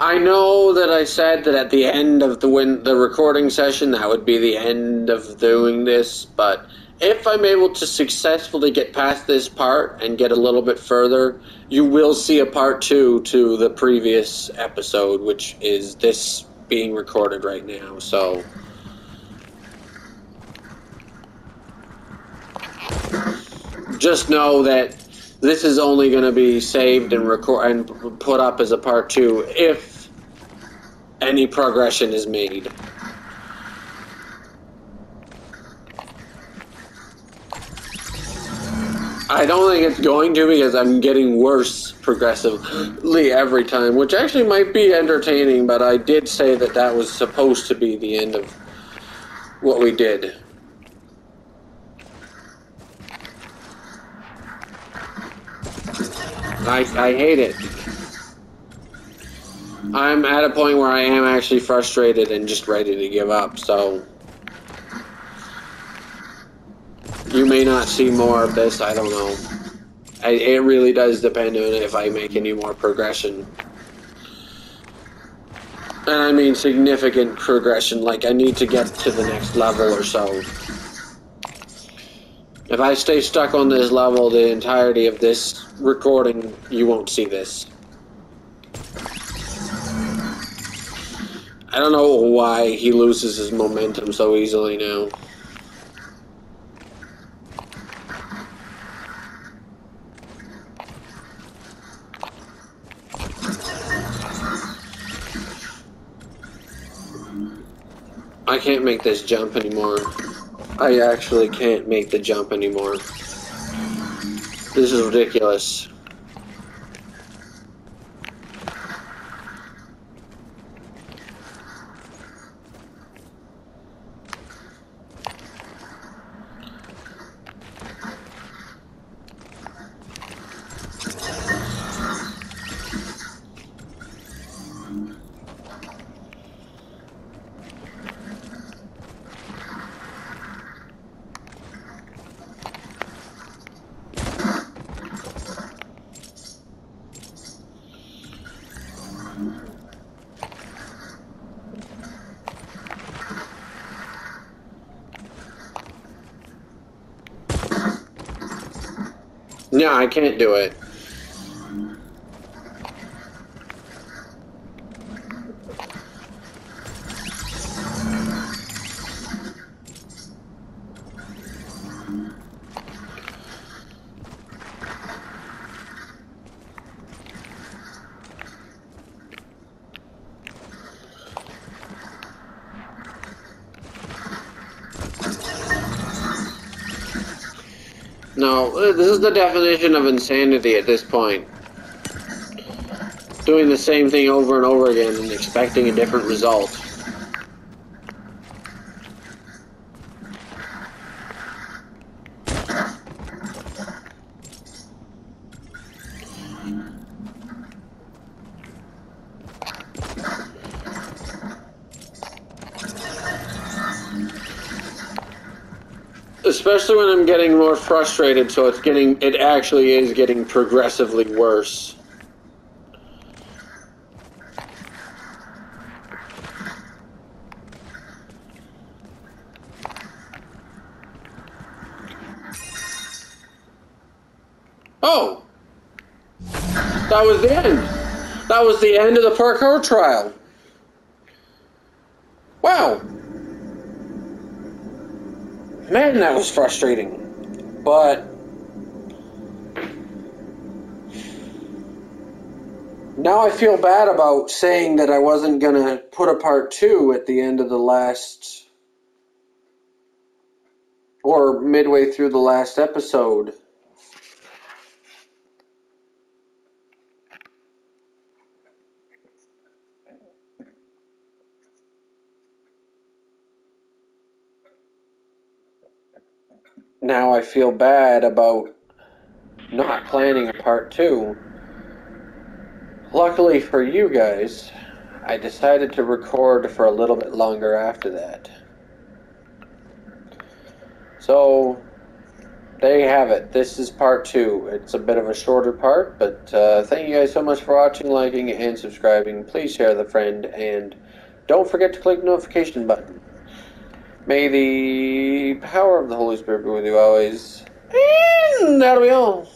I know that I said that at the end of the win- the recording session that would be the end of doing this, but if I'm able to successfully get past this part and get a little bit further, you will see a part two to the previous episode, which is this being recorded right now. So. Just know that this is only going to be saved and record and put up as a part two if any progression is made. I don't think it's going to because I'm getting worse progressively every time, which actually might be entertaining, but I did say that that was supposed to be the end of what we did. I, I hate it. I'm at a point where I am actually frustrated and just ready to give up, so. You may not see more of this, I don't know. I, it really does depend on if I make any more progression. And I mean significant progression, like I need to get to the next level or so. If I stay stuck on this level the entirety of this recording, you won't see this. I don't know why he loses his momentum so easily now. I can't make this jump anymore. I actually can't make the jump anymore. This is ridiculous. No, I can't do it. No, uh, this is the definition of insanity at this point. Doing the same thing over and over again and expecting a different result. Especially when I'm getting more frustrated, so it's getting, it actually is getting progressively worse. Oh! That was the end. That was the end of the parkour trial. Wow. Man, that was frustrating. But now I feel bad about saying that I wasn't going to put a part two at the end of the last or midway through the last episode. now I feel bad about not planning a part two. Luckily for you guys, I decided to record for a little bit longer after that. So, there you have it. This is part two. It's a bit of a shorter part, but uh, thank you guys so much for watching, liking, and subscribing. Please share the friend, and don't forget to click the notification button. May the power of the Holy Spirit be with you always. And that'll be all.